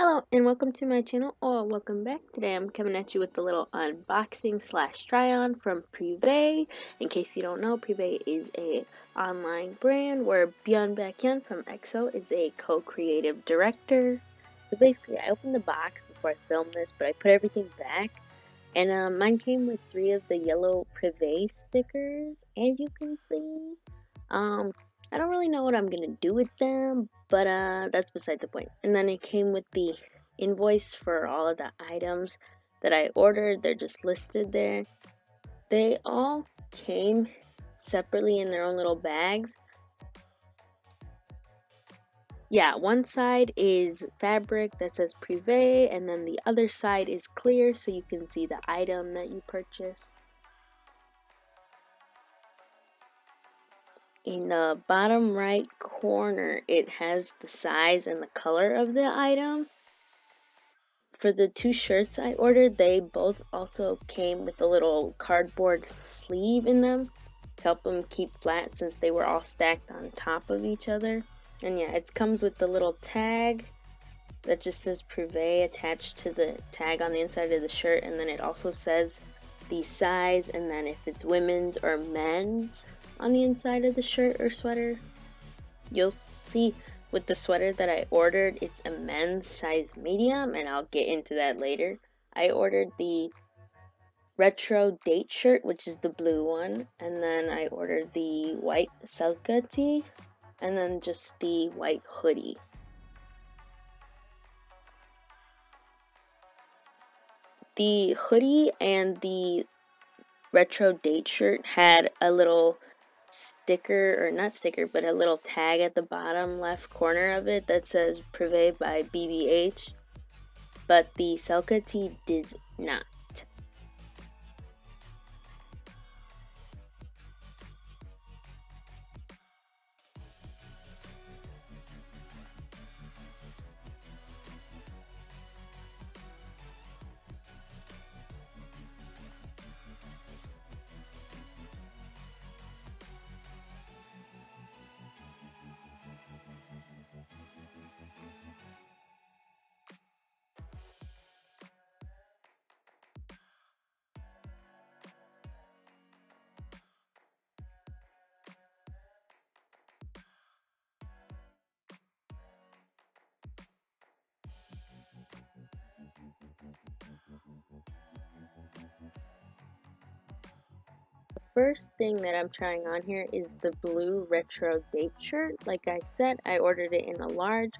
Hello and welcome to my channel or welcome back. Today I'm coming at you with a little unboxing slash try on from Privé. In case you don't know, Privé is a online brand where Byun Baekhyun from EXO is a co-creative director. So basically I opened the box before I filmed this but I put everything back and uh, mine came with three of the yellow Privé stickers as you can see. Um, I don't really know what I'm gonna do with them, but uh, that's beside the point. And then it came with the invoice for all of the items that I ordered. They're just listed there. They all came separately in their own little bags. Yeah, one side is fabric that says Privé, and then the other side is clear so you can see the item that you purchased. In the bottom right corner it has the size and the color of the item. For the two shirts I ordered they both also came with a little cardboard sleeve in them to help them keep flat since they were all stacked on top of each other. And yeah it comes with the little tag that just says Privé attached to the tag on the inside of the shirt. And then it also says the size and then if it's women's or men's on the inside of the shirt or sweater. You'll see with the sweater that I ordered, it's a men's size medium, and I'll get into that later. I ordered the retro date shirt, which is the blue one, and then I ordered the white Selka tee, and then just the white hoodie. The hoodie and the retro date shirt had a little sticker or not sticker but a little tag at the bottom left corner of it that says Privé by BBH but the Selka tee does not. First thing that I'm trying on here is the blue retro date shirt. Like I said, I ordered it in a large,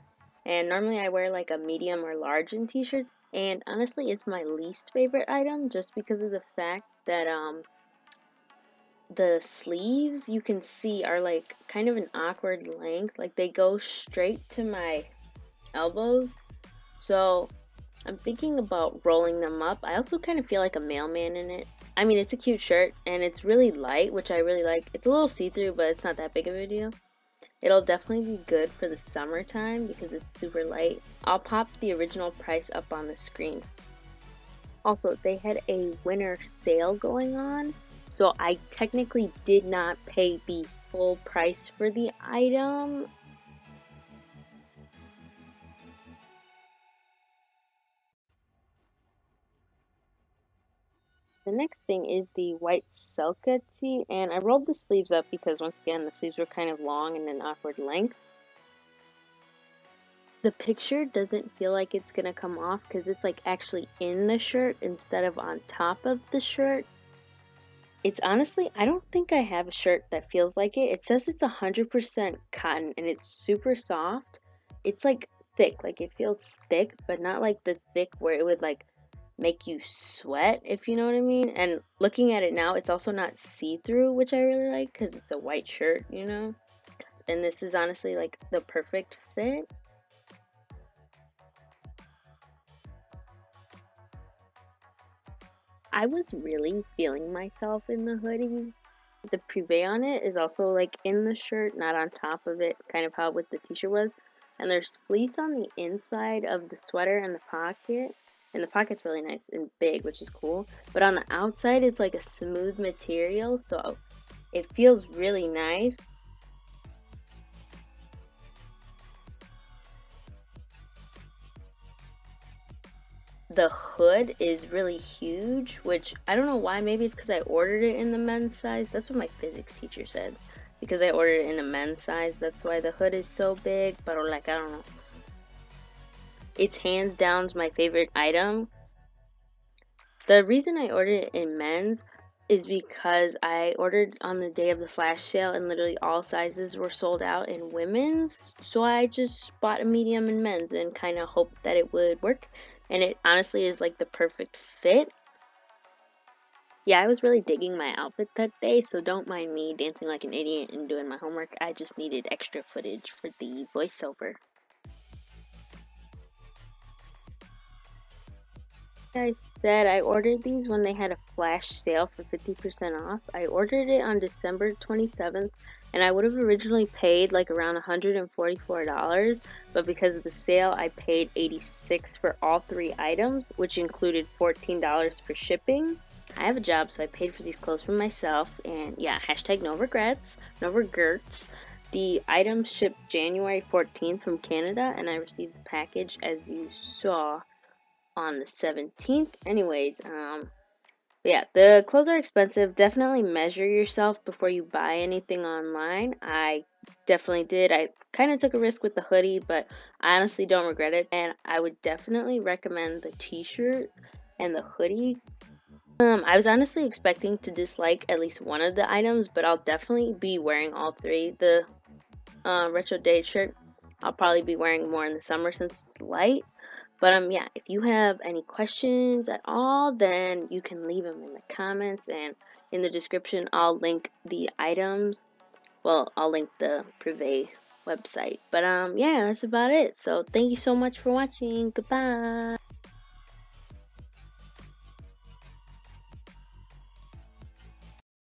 and normally I wear like a medium or large in t-shirts, and honestly it's my least favorite item just because of the fact that um the sleeves you can see are like kind of an awkward length. Like they go straight to my elbows. So I'm thinking about rolling them up. I also kind of feel like a mailman in it I mean, it's a cute shirt and it's really light, which I really like. It's a little see-through, but it's not that big of a deal. It'll definitely be good for the summertime because it's super light. I'll pop the original price up on the screen. Also, they had a winter sale going on, so I technically did not pay the full price for the item. The next thing is the white Selka tee, and I rolled the sleeves up because once again the sleeves were kind of long and an awkward length. The picture doesn't feel like it's gonna come off because it's like actually in the shirt instead of on top of the shirt. It's honestly, I don't think I have a shirt that feels like it. It says it's 100% cotton and it's super soft. It's like thick, like it feels thick, but not like the thick where it would like make you sweat, if you know what I mean. And looking at it now, it's also not see through, which I really like because it's a white shirt, you know. And this is honestly like the perfect fit. I was really feeling myself in the hoodie. The privé on it is also like in the shirt, not on top of it, kind of how with the t-shirt was. And there's fleece on the inside of the sweater and the pocket and the pocket's really nice and big, which is cool. But on the outside is like a smooth material, so it feels really nice. the hood is really huge, which I don't know why. Maybe it's because I ordered it in the men's size. That's what my physics teacher said. Because I ordered it in a men's size, that's why the hood is so big. But like, I don't know. It's hands down my favorite item. The reason I ordered it in men's is because I ordered on the day of the flash sale and literally all sizes were sold out in women's. So I just bought a medium in men's and kind of hoped that it would work. And it honestly is like the perfect fit. Yeah, I was really digging my outfit that day, so don't mind me dancing like an idiot and doing my homework. I just needed extra footage for the voiceover. I said I ordered these when they had a flash sale for 50% off. I ordered it on December 27th and I would have originally paid like around $144, but because of the sale, I paid 86 for all three items, which included $14 for shipping. I have a job, so I paid for these clothes for myself, and yeah, hashtag no regrets, no regrets. The items shipped January 14th from Canada, and I received the package as you saw on the 17th. Anyways, um, yeah, the clothes are expensive. Definitely measure yourself before you buy anything online. I definitely did. I kind of took a risk with the hoodie, but I honestly don't regret it. And I would definitely recommend the t-shirt and the hoodie. Um, I was honestly expecting to dislike at least one of the items, but I'll definitely be wearing all three. The uh, retro date shirt, I'll probably be wearing more in the summer since it's light. But um, yeah, if you have any questions at all, then you can leave them in the comments and in the description. I'll link the items. Well, I'll link the Privé website. But um, yeah, that's about it. So thank you so much for watching. Goodbye.